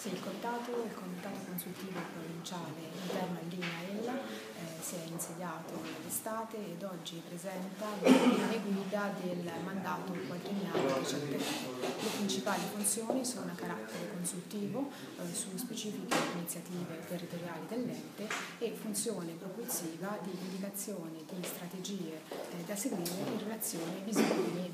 Sì, il Comitato, il Comitato Consultivo Provinciale interno all'INAEL eh, si è insediato l'estate ed oggi presenta le linee guida del mandato quadriennale che ci attende. Le principali funzioni sono a carattere consultivo eh, su specifiche iniziative territoriali dell'ente e funzione propulsiva di indicazione di strategie eh, da seguire in relazione ai bisogni